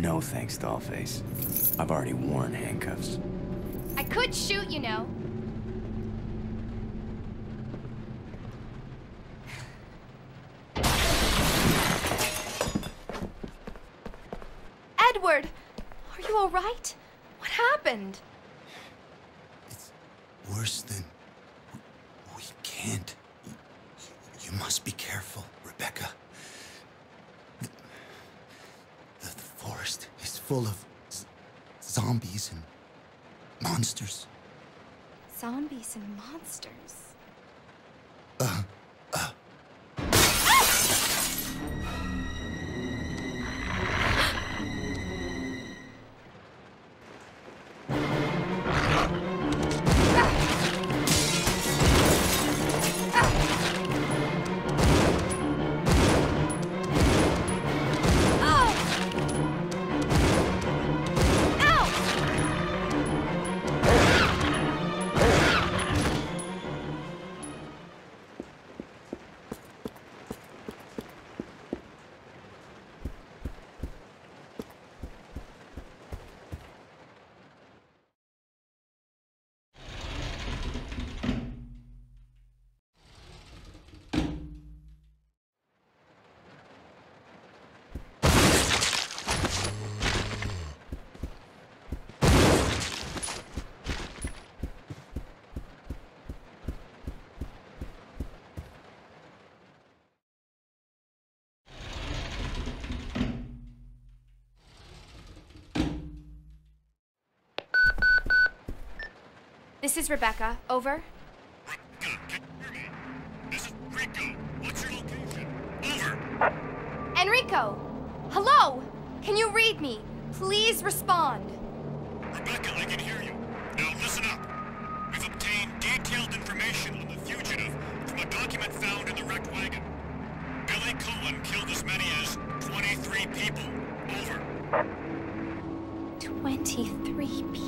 No thanks, Dollface. I've already worn handcuffs. I could shoot, you know. Edward! Are you alright? What happened? It's worse than... We can't. You, you must be careful, Rebecca. The, the forest is full of zombies and monsters. Zombies and monsters. Uh, This is Rebecca. Over. Rebecca, can you hear me? This is Rico. What's your location? Over. Enrico! Hello! Can you read me? Please respond. Rebecca, I can hear you. Now listen up. We've obtained detailed information on the fugitive from a document found in the wrecked wagon. Billy Coen killed as many as 23 people. Over. 23 people.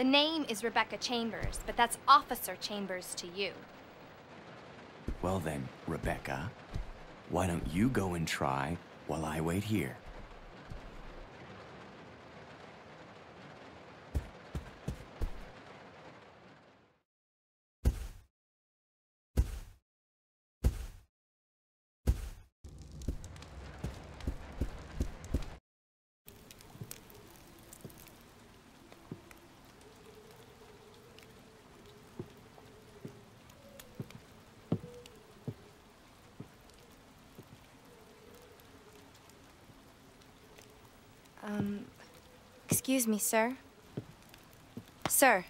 The name is Rebecca Chambers, but that's Officer Chambers to you. Well then, Rebecca, why don't you go and try while I wait here? Excuse me, sir. Sir.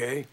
Okay?